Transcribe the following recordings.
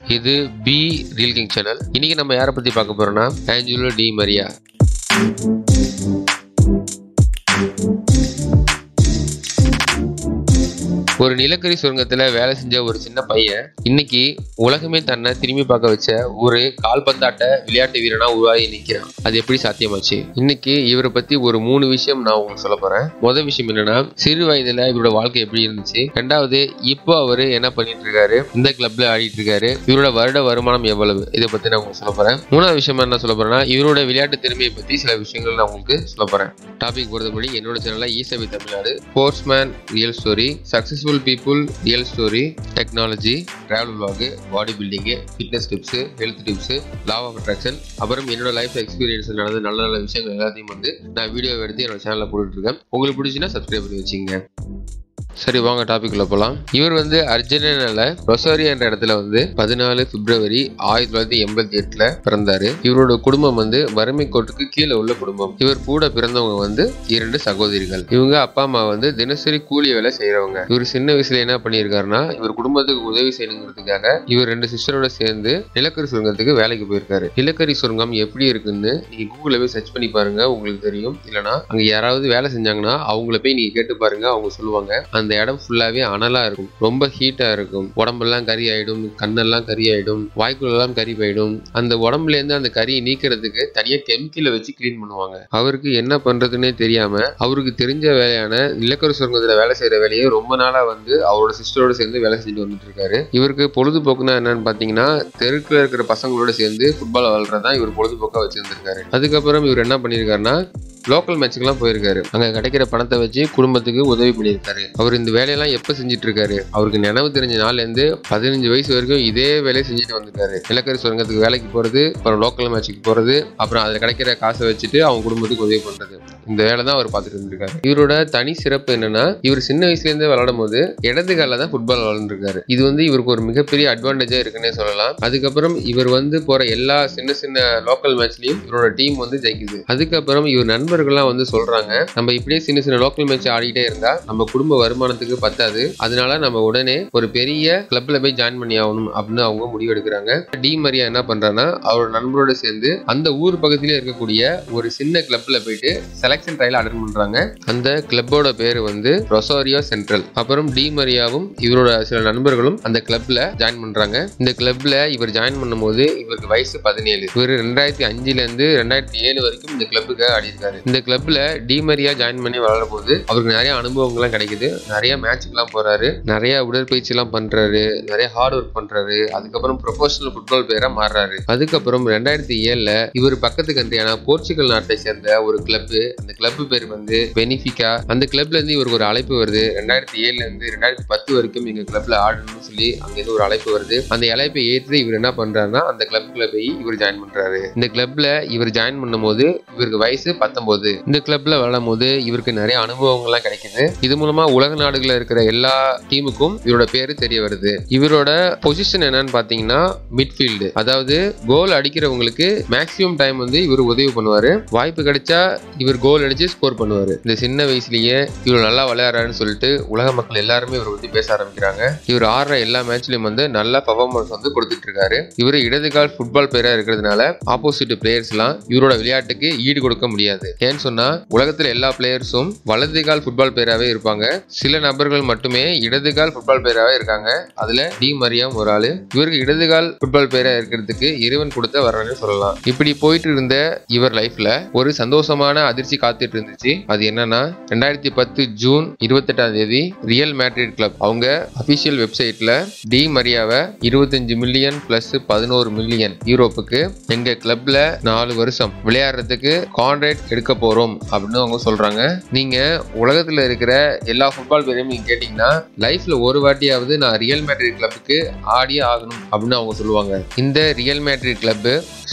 இது B reel king channel இன்னைக்கு நம்ம யாரை பத்தி பார்க்க போறோம்னா ஆஞ்சலோ டி மரியா ஒரு நிலக்கரி சுரங்கத்துல வேலை செஞ்ச ஒரு சின்ன பையன் இன்னைக்கு உலகமே தன்னை திரும்பி பார்க்க வச்ச ஒரு கால்பந்தாட்ட விளையாட்டு வீரனா உருவாகி நிற்கிறான் அது எப்படி சாத்தியமாச்சு? இன்னைக்கு இவரை பத்தி ஒரு மூணு விஷயம் நான் உங்களுக்கு சொல்ல போறேன். முதல் விஷயம் என்னன்னா சிறு வயதுல இவரோட வாழ்க்கை எப்படி இருந்துச்சு? ரெண்டாவது இப்போ அவரு என்ன பண்ணிட்டு இருக்காரு? இந்த கிளப்ல ஆடிட்டு இருக்காரு. இவரோட வருட வருமானம் எவ்வளவு? இதை பத்தி நான் உங்களுக்கு சொல்ல போறேன். மூணாவது விஷயம் என்ன சொல்ல போறேன்னா இவரோட விளையாட்டு திறமையை பத்தி சில விஷயங்கள் நான் உங்களுக்கு சொல்ல போறேன். டாபிக் பொறுத்தபடி என்னோட சேனல்ல ஈசவி Tamil Nadu sportsman real story successful people real story technology travel vlog body building fitness tips health tips law of attraction அப்புறம் என்னோட லைஃப் எக்ஸ்பீரியன்ஸ் நடந்த நல்ல நல்ல விஷயங்கள் எல்லாத்தையும் வந்து நான் வீடியோ எடுத்து என்னோட சேனலில் போட்டுட்ருக்கேன் உங்களுக்கு பிடிச்சுன்னா சப்ஸ்கிரைப் பண்ணி வச்சுங்க சரி வாங்க டாபிக் போகலாம் போலாம். இவர் வந்து அர்ஜென்டினால ரொசாரி என்ற இடத்துல வந்து பதினாலு பிப்ரவரி ஆயிரத்தி தொள்ளாயிரத்தி எண்பத்தி எட்டுல பிறந்தாரு. இவரோட குடும்பம் வந்து வறுமை கோட்டுக்கு கீழே உள்ள குடும்பம். இவர் கூட பிறந்தவங்க வந்து இரண்டு சகோதரிகள். இவங்க அப்பா அம்மா வந்து தினசரி கூலி வேலை செய்யறவங்க இவர் சின்ன வயசுல என்ன பண்ணியிருக்காருன்னா இவர் குடும்பத்துக்கு உதவி செய்யணுங்கிறதுக்காக இவர் ரெண்டு சிஸ்டரோட சேர்ந்து நிலக்கரி சுரங்கத்துக்கு வேலைக்கு போயிருக்காரு. நிலக்கரி சுரங்கம் எப்படி இருக்குன்னு நீங்க கூகுள்ல போய் சர்ச் பண்ணி பாருங்க உங்களுக்கு தெரியும். இல்லைன்னா அங்க யாராவது வேலை செஞ்சாங்கன்னா அவங்கள போய் நீங்க கேட்டு பாருங்க அவங்க சொல்லுவாங்க. அந்த அந்த இடம் ஃபுல்லாவே அனலா இருக்கும். ரொம்ப ஹீட்டா இருக்கும். உடம்பெல்லாம் கறி ஆயிடும் கண்ணெல்லாம் கறி ஆயிடும் வாய்க்குள்ளெல்லாம் கறி போயிடும். அந்த உடம்புல இருந்து அந்த கறியை நீக்கிறதுக்கு தனியா கெமிக்கலை வச்சு க்ளீன் பண்ணுவாங்க. அவருக்கு என்ன பண்றதுன்னே தெரியாம அவருக்கு தெரிஞ்ச வேலையான நிலக்கரி சுரங்கத்துல வேலை செய்யற வேலையை ரொம்ப நாளா வந்து அவரோட சிஸ்டரோட சேர்ந்து வேலை செஞ்சுட்டு வந்துட்டு இருக்காரு இவருக்கு பொழுதுபோக்குனா என்னன்னு பாத்தீங்கன்னா தெருக்குல இருக்கிற பசங்களோட சேர்ந்து ஃபுட்பால் விளாடுறதான் இவர் பொழுதுபோக்காக வச்சிருந்திருக்காரு. அதுக்கப்புறம் இவர் என்ன பண்ணியிருக்காருன்னா லோக்கல் மேட்சுக்கெல்லாம் போயிருக்காரு. அங்க கிடைக்கிற பணத்தை வச்சு குடும்பத்துக்கு உதவி பண்ணியிருக்காரு. அவர் இந்த வேலையெல்லாம் எப்ப செஞ்சுட்டு இருக்காரு அவருக்கு நினைவு தெரிஞ்ச நாள்ல இருந்து பதினஞ்சு வயசு வரைக்கும் இதே வேலையை செஞ்சுட்டு வந்திருக்காரு நிலக்கரி சுரங்கத்துக்கு வேலைக்கு போறது அப்புறம் லோக்கல் மேட்சுக்கு போறது அப்புறம் அதுல கிடைக்கிற காசை வச்சுட்டு அவங்க குடும்பத்துக்கு உதவி பண்றது. இந்த வேலை தான் அவர் பார்த்துட்டு இருந்திருக்காரு. இவரோட தனி சிறப்பு என்னன்னா இவர் சின்ன வயசுல இருந்தே விளையாடும் போது இடது காலில் தான் ஃபுட்பால் விளாண்டுருக்காரு இது வந்து இவருக்கு ஒரு மிகப்பெரிய அட்வான்டேஜா இருக்குன்னே சொல்லலாம். அதுக்கப்புறம் இவர் வந்து போற எல்லா சின்ன சின்ன லோக்கல் மேட்ச்லயும் இவரோட டீம் வந்து ஜெயிக்குது. அதுக்கப்புறம் இவர் நண்பர்கள்லாம் வந்து சொல்றாங்க நம்ம இப்படியே சின்ன சின்ன லோக்கல் மேட்ச் ஆடிட்டே இருந்தா நம்ம குடும்ப வருமானத்துக்கு பத்தாது. அதனால நம்ம உடனே ஒரு பெரிய கிளப்ல போய் ஜாயின் பண்ணி ஆகணும் அப்படின்னு அவங்க முடிவு எடுக்கிறாங்க டி மரியா என்ன பண்றான்னா அவரோட நண்பரோட சேர்ந்து அந்த ஊர் பக்கத்திலே இருக்கக்கூடிய ஒரு சின்ன கிளப்ல போயிட்டு செலக்ட் செலக்ஷன் ட்ரையல் அட்டன் பண்றாங்க. அந்த கிளப்போட பேர் வந்து ரொசாரியோ சென்ட்ரல் அப்புறம் டி மரியாவும் இவரோட சில நண்பர்களும் அந்த கிளப்ல ஜாயின் பண்றாங்க. இந்த கிளப்ல இவர் ஜாயின் பண்ணும்போது இவருக்கு வயசு பதினேழு. இவர் ரெண்டாயிரத்தி அஞ்சுல இருந்து ரெண்டாயிரத்தி ஏழு வரைக்கும் இந்த கிளப்புக்கு ஆடிருக்காரு இந்த கிளப்ல டி மரியா ஜாயின் பண்ணி விளையாடும் போது அவருக்கு நிறைய அனுபவங்கள்லாம் கிடைக்குது. நிறைய மேட்சுக்கெல்லாம் போறாரு. நிறைய உடற்பயிற்சி எல்லாம் பண்றாரு. நிறைய ஹார்ட் ஒர்க் பண்றாரு. அதுக்கப்புறம் ப்ரொஃபஷனல் ஃபுட்பால் பிளேயரா மாறுறாரு. அதுக்கப்புறம் ரெண்டாயிரத்தி ஏழுல இவர் பக்கத்து கண்ட்ரியான போர்ச்சுகல் நாட்டை சேர்ந்த ஒரு கிளப் அந்த கிளப் பேர் வந்து பெனிஃபிகா அந்த கிளப்ல இருந்து இவருக்கு ஒரு அழைப்பு வருது. ரெண்டாயிரத்தி ஏழுல இருந்து ரெண்டாயிரத்தி பத்து வரைக்கும் எங்க கிளப்ல ஆடணும்னு சொல்லி அங்கிருந்து ஒரு அழைப்பு வருது. அந்த அழைப்பை ஏற்று இவர் என்ன பண்றாருன்னா அந்த கிளப்ல போய் இவர் ஜாயின் பண்றாரு. இந்த கிளப்ல இவர் ஜாயின் பண்ணும்போது இவருக்கு வயசு பத்தொன்பது. இந்த கிளப்ல விளையாடும் போது இவருக்கு நிறைய அனுபவங்கள்லாம் கிடைக்குது. இது மூலமா உலக நாடுகளில் இருக்கிற எல்லா டீமுக்கும் இவரோட பேரு தெரிய வருது. இவரோட பொசிஷன் என்னன்னு பாத்தீங்கன்னா மிட்ஃபீல்டு அதாவது கோல் அடிக்கிறவங்களுக்கு மேக்சிமம் டைம் வந்து இவர் உதவி பண்ணுவாரு. வாய்ப்பு கிடைச்சா இவர் கோல் அடிச்சு ஸ்கோர் பண்ணுவாரு. இந்த சின்ன வயசுலயே இவர் நல்லா விளையாடுறாருன்னு சொல்லிட்டு உலக மக்கள் எல்லாருமே இவரை பத்தி பேச ஆரம்பிக்கிறாங்க. இவர் ஆடுற எல்லா மேட்ச்லயும் வந்து நல்ல பர்ஃபார்மன்ஸ் வந்து கொடுத்துட்டு இருக்காரு இவர் இடது கால் ஃபுட்பால் பிளேயரா இருக்கிறதுனால ஆப்போசிட் பிளேயர்ஸ் எல்லாம் இவரோட விளையாட்டுக்கு ஈடு கொடுக்க முடியாது. ஏன்னு சொன்னா உலகத்துல எல்லா பிளேயர்ஸும் வலது கால் ஃபுட்பால் பிளேயராகவே இருப்பாங்க. சில நபர்கள் மட்டுமே இடது கால் ஃபுட்பால் பிளேயராகவே இருக்காங்க. அதுல டி மரியாம் ஒரு ஆளு. இவருக்கு இடது கால் ஃபுட்பால் பிளேயரா இருக்கிறதுக்கு இறைவன் கொடுத்த வரணும்னு சொல்லலாம். இப்படி போயிட்டு இருந்த இவர் லைஃப்ல ஒரு சந்தோஷமான அதிர்ச்சி காத்துட்டு இருந்துச்சு. அது என்னன்னா ரெண்டாயிரத்தி பத்து ஜூன் இருபத்தெட்டாம் தேதி ரியல் மேட்ரிட் கிளப் அவங்க அபிஷியல் வெப்சைட்ல டி மரியாவை இருபத்தஞ்சு மில்லியன் பிளஸ் பதினோரு மில்லியன் யூரோப்புக்கு எங்க கிளப்ல நாலு வருஷம் விளையாடுறதுக்கு கான்ட்ராக்ட் எடுக்க போறோம் அப்படின்னு அவங்க சொல்றாங்க. நீங்க உலகத்துல இருக்கிற எல்லா ஃபுட்பால் பேரையும் நீங்க கேட்டீங்கன்னா லைஃப்ல ஒரு வாட்டியாவது நான் ரியல் மேட்ரிட் கிளப்புக்கு ஆடியே ஆகணும் அப்படின்னு அவங்க சொல்லுவாங்க. இந்த ரியல் மேட்ரிட் கிளப்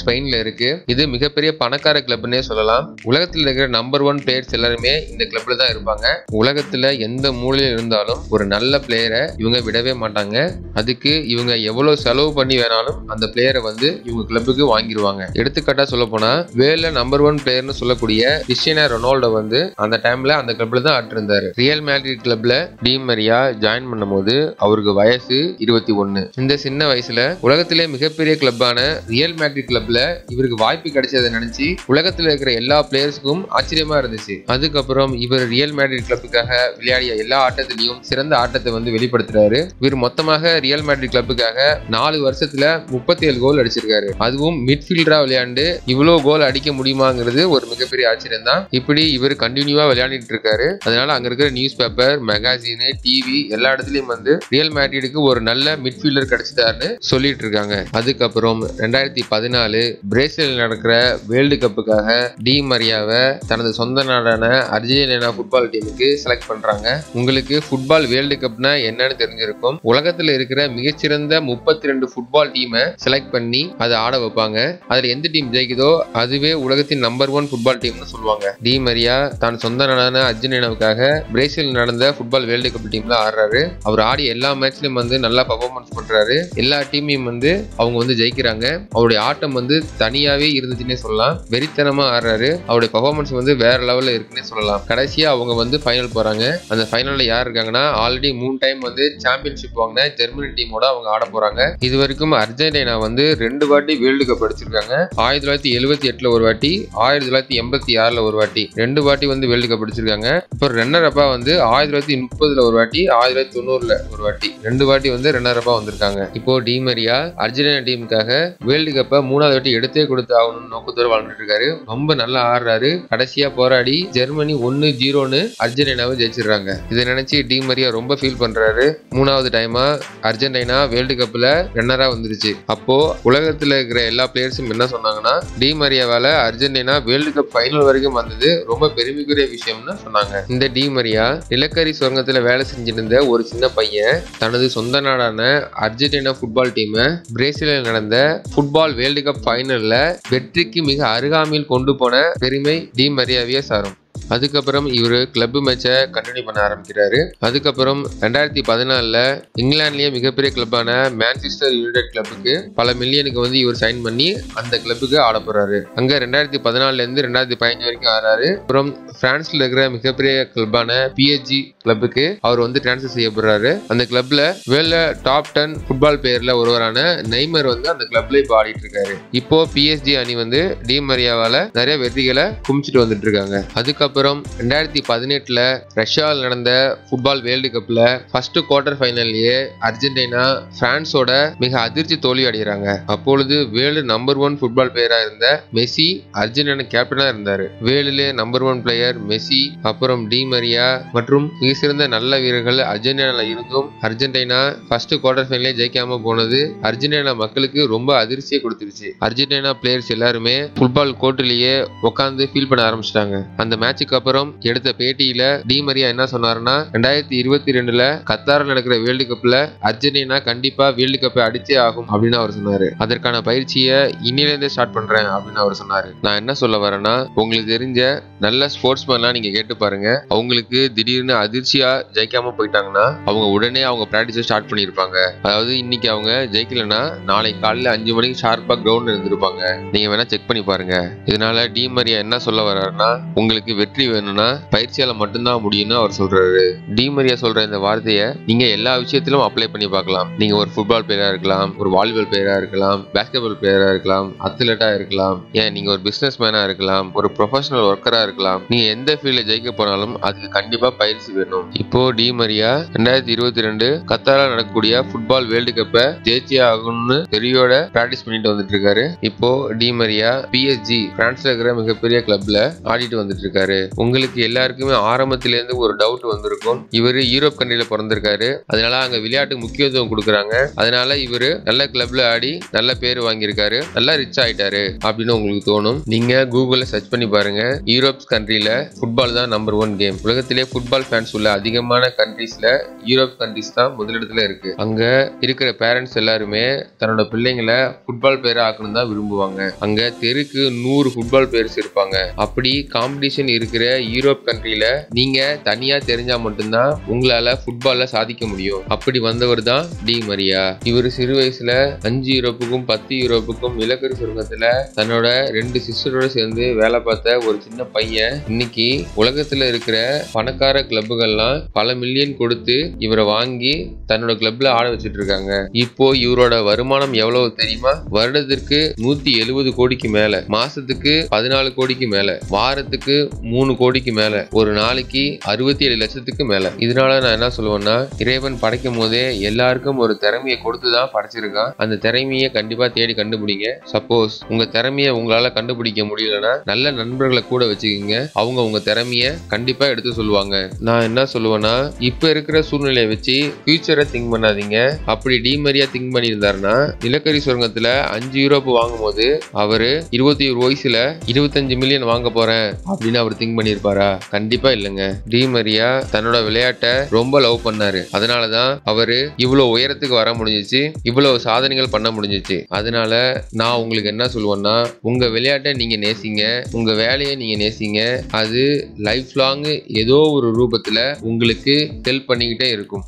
ஸ்பெயின்ல இருக்கு. இது மிகப்பெரிய பணக்கார கிளப்னே சொல்லலாம். உலகத்தில் இருக்கிற நம்பர் ஒன் பிளேயர்ஸ் எல்லாருமே இந்த கிளப்ல தான் இருப்பாங்க. உலகத்துல எந்த மூலையில் இருந்தாலும் ஒரு நல்ல பிளேயரை இவங்க விடவே மாட்டாங்க. அதுக்கு இவங்க எவ்வளவு செலவு பண்ணி வேணாலும் அந்த பிளேயரை வந்து இவங்க கிளப்புக்கு வாங்கிடுவாங்க எடுத்துக்காட்டா சொல்ல போனா வேல நம்பர் ஒன் பிளேயர்னு சொல்லக்கூடிய கிறிஸ்டியனா ரொனால்டோ வந்து அந்த டைம்ல அந்த கிளப்ல தான் ஆட்டு இருந்தாரு ரியல் மேட்ரிட் கிளப்ல டி மரியா ஜாயின் பண்ணும்போது அவருக்கு வயசு இருபத்தி ஒன்னு இந்த சின்ன வயசுல உலகத்திலே மிகப்பெரிய கிளப்பான ரியல் மேட்ரிட் கிளப்ல இவருக்கு வாய்ப்பு கிடைச்சதை நினைச்சு உலகத்துல இருக்கிற எல்லா பிளேயர்ஸ்க்கும் ஆச்சரியமா இருந்துச்சு. அதுக்கப்புறம் இவர் ரியல் மேட்ரிட் கிளப்புக்காக விளையாடிய எல்லா ஆட்டத்திலையும் சிறந்த ஆட்டத்தை வந்து வெளிப்படுத்துறாரு. இவர் மொத்தமாக ரியல் மேட்ரிட் கிளப்புக்காக நாலு வருஷத்துல முப்பத்தி ஏழு கோல் அடிச்சிருக்காரு. அதுவும் மிட்ஃபீல்டரா விளையாண்டு இவ்வளவு கோல் அடிக்க முடியுமாங்கிறது ஒரு மிகப்பெரிய ஆச்சரியம் தான். இப்படி இவர் கண்டினியூவா விளையாடிட்டு இருக்காரு. அதனால அங்க இருக்கிற நியூஸ் பேப்பர் மெகாசின் டிவி எல்லா இடத்துலயும் வந்து ரியல் மேட்ரிடுக்கு ஒரு நல்ல மிட்ஃபீல்டர் கிடைச்சிட்டாருன்னு சொல்லிட்டு இருக்காங்க. அதுக்கப்புறம் ரெண்டாயிரத்தி பதினாலு பிரேசிலில் நடக்கிற வேர்ல்டு கப்புக்காக டி மரியாவை தனது சொந்த நாடான அர்ஜென்டினா ஃபுட்பால் டீமுக்கு செலக்ட் பண்றாங்க. உங்களுக்கு ஃபுட்பால் வேர்ல்டு கப்னா என்னன்னு தெரிஞ்சிருக்கும். உலகத்தில் இருக்கிற மிகச்சிறந்த முப்பத்தி ரெண்டு ஃபுட்பால் டீமை செலக்ட் பண்ணி அதை ஆட வைப்பாங்க. அதில் எந்த டீம் ஜெயிக்குதோ அதுவே உலகத்தின் நம்பர் ஒன் ஃபுட்பால் டீம்னு சொல்லுவாங்க. டி மரியா தான் சொந்த நாடான அர்ஜென்டினாவுக்காக பிரேசில் நடந்த ஃபுட்பால் வேர்ல்டு கப் டீம்ல ஆடுறாரு. அவர் ஆடி எல்லா மேட்ச்லயும் வந்து நல்லா பர்ஃபார்மன்ஸ் பண்றாரு. எல்லா டீமையும் வந்து அவங்க வந்து ஜெயிக்கிறாங்க. அவருடைய ஆட்டம் வந்து வந்து தனியாவே இருந்துச்சுன்னே சொல்லலாம். வெறித்தனமா ஆடுறாரு. அவருடைய பர்ஃபார்மன்ஸ் வந்து வேற லெவல்ல இருக்குன்னே சொல்லலாம். கடைசியா அவங்க வந்து ஃபைனல் போறாங்க. அந்த ஃபைனல்ல யார் இருக்காங்கன்னா ஆல்ரெடி மூணு டைம் வந்து சாம்பியன்ஷிப் வாங்கின ஜெர்மனி டீமோட அவங்க ஆட போறாங்க. இது வரைக்கும் அர்ஜென்டினா வந்து ரெண்டு வாட்டி வேர்ல்டு கப் அடிச்சிருக்காங்க. ஆயிரத்தி தொள்ளாயிரத்தி எழுபத்தி எட்டுல ஒரு வாட்டி ஆயிரத்தி தொள்ளாயிரத்தி எண்பத்தி ஆறுல ஒரு வாட்டி. ரெண்டு வாட்டி வந்து வேர்ல்டு கப் அடிச்சிருக்காங்க. இப்போ ரன்னர் அப்பா வந்து ஆயிரத்தி தொள்ளாயிரத்தி முப்பதுல ஒரு வாட்டி ஆயிரத்தி தொள்ளாயிரத்தி தொண்ணூறுல ஒரு வாட்டி. ரெண்டு வாட்டி வந்து ரன்னர் அப்பா வந்திருக்காங்க. இப்போ டிமரியா அர்ஜென்டினா டீமுக்காக வேர்ல்டு கப்பை மூணாவது வாட்டி எடுத்தே கொடுத்து ஆகணும்னு நோக்கத்தோடு வாழ்ந்துட்டு இருக்காரு. ரொம்ப நல்லா ஆடுறாரு. கடைசியா போராடி ஜெர்மனி ஒன்னு ஜீரோன்னு அர்ஜென்டினாவை ஜெயிச்சிடுறாங்க. இதை நினைச்சு டி மரியா ரொம்ப ஃபீல் பண்றாரு. மூணாவது டைமா அர்ஜென்டினா வேர்ல்டு கப்ல ரன்னரா வந்துருச்சு. அப்போ உலகத்துல இருக்கிற எல்லா பிளேயர்ஸும் என்ன சொன்னாங்கன்னா டி மரியாவால அர்ஜென்டினா வேர்ல்டு கப் ஃபைனல் வரைக்கும் வந்தது ரொம்ப பெருமைக்குரிய விஷயம்னு சொன்னாங்க. இந்த டி மரியா நிலக்கரி சுரங்கத்துல வேலை செஞ்சிருந்த ஒரு சின்ன பையன் தனது சொந்த நாடான அர்ஜென்டினா ஃபுட்பால் டீமை பிரேசிலில் நடந்த ஃபுட்பால் வேர்ல்டு கப் ஃபைனல்ல வெற்றிக்கு மிக அருகாமையில் கொண்டு போன பெருமை டி மரியாதையை சாரும். அதுக்கப்புறம் இவர் கிளப் மேட்சை கண்டினியூ பண்ண ஆரம்பிக்கிறாரு. அதுக்கப்புறம் ரெண்டாயிரத்தி பதினாலில் இங்கிலாந்துலேயே மிகப்பெரிய கிளப்பான மேன்செஸ்டர் யுனைடெட் கிளப்புக்கு பல மில்லியனுக்கு வந்து இவர் சைன் பண்ணி அந்த கிளப்புக்கு ஆட போறாரு. அங்க ரெண்டாயிரத்தி பதினாலுலேருந்து ரெண்டாயிரத்தி பதினஞ்சு வரைக்கும் ஆறாரு அப்புறம் பிரான்ஸ்ல இருக்கிற மிகப்பெரிய கிளப்பான பிஎஸ்ஜி கிளப்புக்கு அவர் வந்து டிரான்ஸ்ஃபர் செய்யப்படுறாரு அந்த கிளப்ல வேர்ல்ட்ல டாப் டென் ஃபுட்பால் பிளேயர்ல ஒருவரான நெய்மர் வந்து அந்த கிளப்ல இப்போ ஆடிட்டு இருக்காரு. இப்போ பிஎஸ்ஜி அணி வந்து டி மரியாவால நிறைய வெற்றிகளை குமிச்சிட்டு வந்துட்டு இருக்காங்க. அதுக்கப்புறம் ரெண்டாயிரத்தி பதினெட்டுல ரஷ்யாவில் நடந்த ஃபுட்பால் வேர்ல்டு கப்ல ஃபர்ஸ்ட் குவார்டர் ஃபைனல்லையே அர்ஜென்டினா பிரான்ஸோட மிக அதிர்ச்சி தோல்வி அடைகிறாங்க. அப்பொழுது வேர்ல்டு நம்பர் ஒன் ஃபுட்பால் பிளேயரா இருந்த மெஸ்ஸி அர்ஜென்டினா கேப்டனா இருந்தாரு. வேர்ல்டுலே நம்பர் ஒன் பிளேயர் மெஸ்ஸி அப்புறம் டி மரியா மற்றும் மிக சிறந்த நல்ல வீரர்கள் அர்ஜென்டினால இருந்தும் அர்ஜென்டினா ஃபர்ஸ்ட் குவார்டர் ஃபைனலே ஜெயிக்காம போனது அர்ஜென்டினா மக்களுக்கு ரொம்ப அதிர்ச்சியை கொடுத்துருச்சு அர்ஜென்டினா பிளேயர்ஸ் எல்லாருமே ஃபுட்பால் கோர்ட்லயே உட்காந்து ஃபீல் பண்ண ஆரம்பிச்சிட்டாங்க. அந்த மேட்சுக்கு அப்புறம் எடுத்த பேட்டியில டி மரியா என்ன சொன்னாருன்னா ரெண்டாயிரத்தி இருபத்தி ரெண்டுல கத்தாரில் நடக்கிற வேர்ல்டு கப்ல அர்ஜென்டினா கண்டிப்பா வேர்ல்டு கப்பை அடிச்சே ஆகும் அப்படின்னு அவர் சொன்னாரு. அதற்கான பயிற்சியை இன்னிலிருந்தே ஸ்டார்ட் பண்றேன் அப்படின்னு அவர் சொன்னாரு. நான் என்ன சொல்ல வரேன்னா உங்களுக்கு தெரிஞ்ச நல்ல ஸ்போர்ட்ஸ்மேன்லாம் நீங்க கேட்டு பாருங்க. அவங்களுக்கு திடீர்னு அதிர்ச்சியா ஜெயிக்காம போயிட்டாங்கன்னா அவங்க உடனே அவங்க பிராக்டிஸை ஸ்டார்ட் பண்ணியிருப்பாங்க. அதாவது இன்னைக்கு அவங்க ஜெயிக்கலன்னா நாளைக்கு காலையில அஞ்சு மணிக்கு ஷார்ப்பா கிரவுண்ட் இருந்திருப்பாங்க. நீங்க வேணா செக் பண்ணி பாருங்க. இதனால டி மரியா என்ன சொல்ல வர்றாருன்னா உங்களுக்கு வெற்றி வேணும்னா பயிற்சியால மட்டும்தான் முடியும்னு அவர் சொல்றாரு. டி மரியா சொல்ற இந்த வார்த்தையை நீங்க எல்லா விஷயத்திலும் அப்ளை பண்ணி பார்க்கலாம். நீங்க ஒரு ஃபுட்பால் பிளேயரா இருக்கலாம் ஒரு வாலிபால் பிளேயரா இருக்கலாம் பேஸ்கெட்பால் பிளேயரா இருக்கலாம் அத்லெட்டா இருக்கலாம். ஏன்? நீங்க ஒரு பிசினஸ் மேனா இருக்கலாம் ஒரு ப்ரொஃபஷனல் ஒர்க்கரா இருக்கலாம். நீங்க எந்த ஃபீல்ட்ல ஜெயிக்க போனாலும் அதுக்கு கண்டிப்பா பயிற்சி வேணும். இப்போ டி மரியா ரெண்டாயிரத்தி இருபத்தி ரெண்டு கத்தாரா நடக்கக்கூடிய ஃபுட்பால் வேர்ல்டு கப்பை ஜெயிச்சே ஆகணும்னு பெரியோட பிராக்டிஸ் பண்ணிட்டு வந்துட்டு இருக்காரு. இப்போ டி மரியா பிஎஸ்ஜி பிரான்ஸ்ல இருக்கிற மிகப்பெரிய கிளப்ல ஆடிட்டு வந்துட்டு இருக்காரு. உங்களுக்கு எல்லாருக்குமே ஆரம்பத்திலேருந்து ஒரு டவுட் வந்திருக்கும். இவர் யூரோப் கண்ட்ரில பிறந்திருக்காரு. அதனால அங்க விளையாட்டுக்கு முக்கியத்துவம் கொடுக்குறாங்க. அதனால இவர் நல்ல கிளப்ல ஆடி நல்ல பேர் வாங்கியிருக்காரு. நல்லா ரிச் ஆயிட்டாரு அப்படின்னு உங்களுக்கு தோணும். நீங்க கூகுள்ல சர்ச் பண்ணி பாருங்க. யூரோப் கண்ட்ரில ஃபுட்பால் தான் நம்பர் ஒன் கேம் உலகத்திலே ஃபுட்பால் ஃபேன்ஸ் உள்ள அதிகமான கண்ட்ரீஸ்ல யூரோப் கண்ட்ரிஸ் தான் முதலிடத்துல இருக்கு. அங்க இருக்கிற பேரண்ட்ஸ் எல்லாருமே தன்னோட பிள்ளைங்களை ஃபுட்பால் பிளேயர் ஆக்கணும் தான் விரும்புவாங்க. அங்க தெருக்கு நூறு ஃபுட்பால் பிளேயர்ஸ் இருப்பாங்க. அப்படி காம்படிஷன் இருக்கிற யூரோப் கண்ட்ரில நீங்க தனியா தெரிஞ்சா மட்டும்தான் உங்களால ஃபுட்பால்ல சாதிக்க முடியும். அப்படி வந்தவர் தான் டி மரியா. இவர் சிறு வயசுல அஞ்சு யூரோப்புக்கும் பத்து யூரோப்புக்கும் நிலக்கரி சுரங்கத்துல தன்னோட ரெண்டு சிஸ்டரோட சேர்ந்து வேலை பார்த்த ஒரு சின்ன பையன் இன்னைக்கு உலகத்துல இருக்கிற பணக்கார கிளப்புகள்லாம் பல மில்லியன் கொடுத்து இவரை வாங்கி தன்னோட கிளப்ல ஆட வச்சிட்டு இருக்காங்க. இப்போ இவரோட வருமானம் எவ்வளவு தெரியுமா? வருடத்திற்கு நூத்தி எழுபது கோடிக்கு மேல மாசத்துக்கு பதினாலு கோடிக்கு மேல வாரத்துக்கு மூணு மூணு கோடிக்கு மேல ஒரு நாளைக்கு அறுபத்தி ஏழு லட்சத்துக்கு மேல. இதனால நான் என்ன சொல்லுவேன்னா இறைவன் படைக்கும் போதே எல்லாருக்கும் ஒரு திறமையை கொடுத்து தான் படைச்சிருக்கான். அந்த திறமையை கண்டிப்பா தேடி கண்டுபிடிங்க. சப்போஸ் உங்க திறமையை உங்களால கண்டுபிடிக்க முடியலன்னா நல்ல நண்பர்களை கூட வச்சுக்கோங்க. அவங்க உங்க திறமைய கண்டிப்பா எடுத்து சொல்லுவாங்க. நான் என்ன சொல்லுவேன்னா இப்ப இருக்கிற சூழ்நிலையை வச்சு ஃபியூச்சரை திங்க் பண்ணாதீங்க. அப்படி டிமரியா திங்க் பண்ணியிருந்தாருன்னா நிலக்கரி சுரங்கத்துல அஞ்சு யூரோப்பு வாங்கும் போது அவரு இருபத்தி ஒரு வயசுல இருபத்தஞ்சு மில்லியன் வாங்க போறேன் அப்படின்னு அவர் திங்க் பண்ணியிருப்பாரா கண்டிப்பா இல்லைங்க. டிமரியா தன்னோட விளையாட்டை ரொம்ப லவ் பண்ணாரு. அதனாலதான் அவரு இவ்வளவு உயரத்துக்கு வர முடிஞ்சிச்சு இவ்வளவு சாதனைகள் பண்ண முடிஞ்சிச்சு. அதனால நான் உங்களுக்கு என்ன சொல்லுவேன்னா உங்க விளையாட்டை நீங்க நேசிங்க உங்க வேலையை நீங்க நேசிங்க. அது லைஃப் லாங் ஏதோ ஒரு ரூபத்துல உங்களுக்கு ஹெல்ப் பண்ணிக்கிட்டே இருக்கும்.